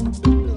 Thank you.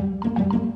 Música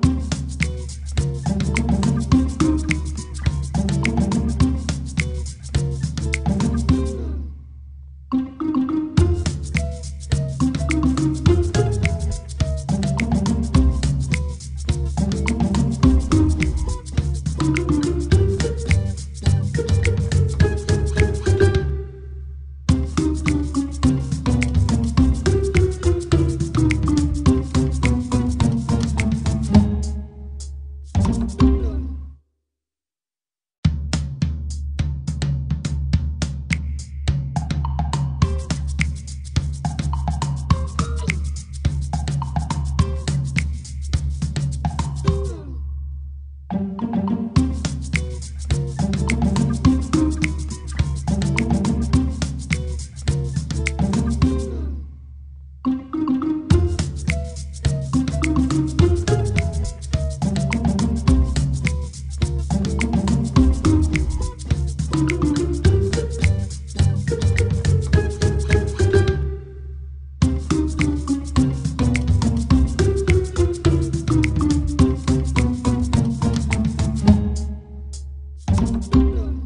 London.